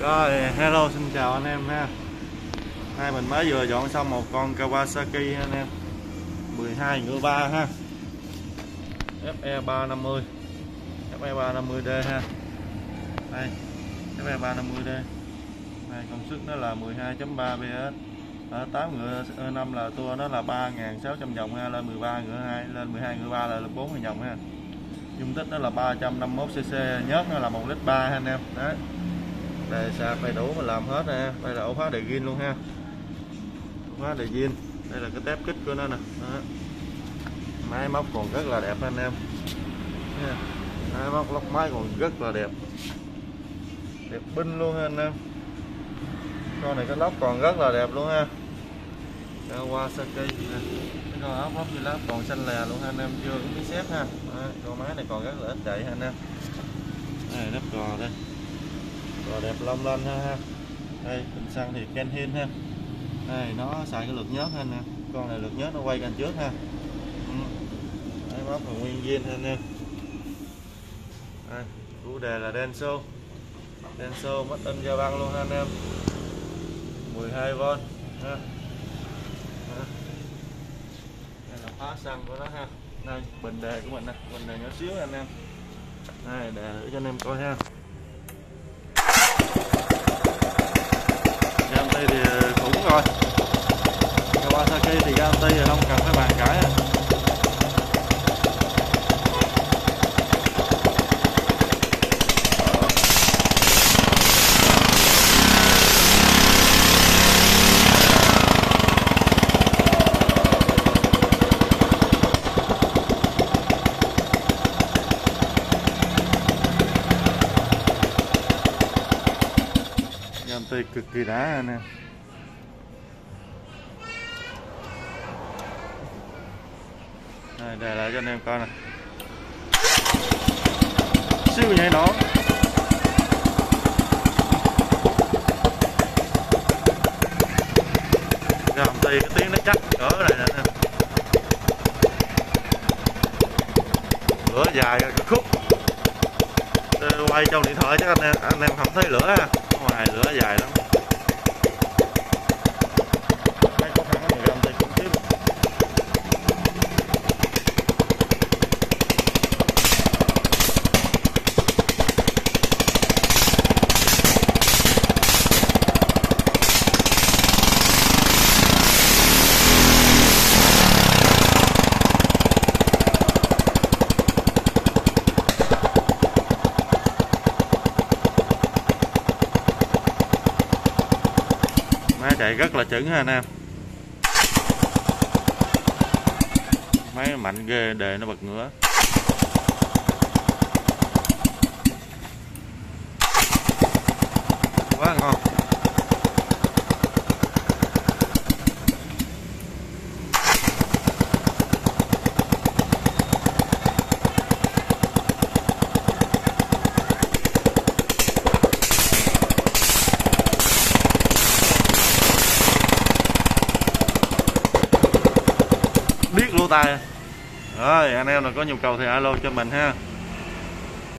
Rồi, hello xin chào anh em ha. Hai mình mới vừa dọn xong một con Kawasaki anh em. 12 ngựa 3 ha. FE 350 FE 350D ha. Đây FE 350D Đây công suất nó là 12.3 PS ở 8 ngựa 5 là tua nó là 3.600 vòng ha lên 13 ngựa 2 lên 12 ngựa 3 là 4 vòng ha. Dung tích nó là 351cc nhớt nó là 1 lít 3 ha anh em. Đấy đây sạc đầy đủ mình làm hết nè. Đây là ổ khóa đầy gin luôn ha. Ổ khóa đầy gin. Đây là cái tép kích của nó nè. Đó. máy móc còn rất là đẹp anh em. Máy móc lóc máy còn rất là đẹp. Đẹp binh luôn ha anh em. Con này cái lóc còn rất là đẹp luôn ha. Kawasaki sơ nè. Cái con áo lóc lắp còn xanh lè luôn ha anh em. Chưa có miếng xếp ha. Con máy này còn rất là ít chạy ha anh em. Đây, nắp cò đây rồi đẹp long lên ha ha. Đây, bình xăng thì Kenhin ha. Đây, nó xài cái lượt nhớt ha nè. Con này lượt nhớt nó quay càng trước ha. Máy đấy móc còn nguyên viên ha nè. Đây, chủ đề là Denso. Denso mất in gia băng luôn ha anh em. 12V ha. Đây là phá xăng của nó ha. Đây, bình đề của mình nè. Bình đề nhỏ xíu anh em. Đây, để cho anh em coi ha Gamti thì cũng Kawasaki thì garanti thì không cần phải bàn cãi Gamti cực kỳ đá anh Đây, để lại cho anh em coi này. Siêu nhảy nổ. Tì cái tiếng nó chắc cỡ này nè. Lửa dài cái khúc. Quay trong điện thoại chắc anh em anh em không thấy lửa ha. Ngoài lửa dài lắm. Máy chạy rất là chuẩn ha anh em. Máy mạnh ghê, đề nó bật ngửa. Quá ngon. Biết rồi anh em nào có nhu cầu thì alo cho mình ha.